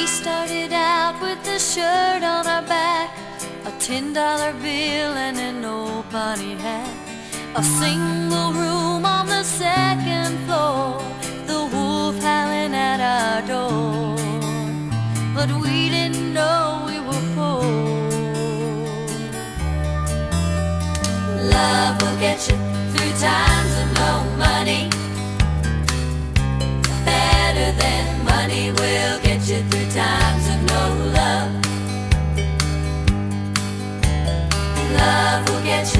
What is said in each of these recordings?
We started out with a shirt on our back, a ten dollar bill and an old bunny hat, a single room on the second floor, the wolf howling at our door. But we didn't know we were poor. Love will get you through time. love will get you.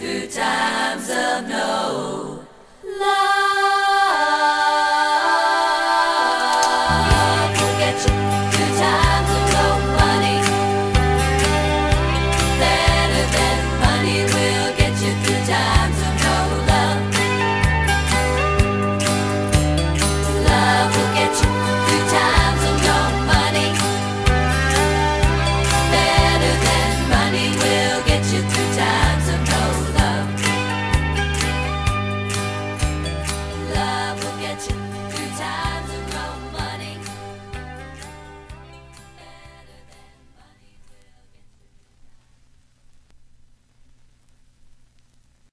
through times of no.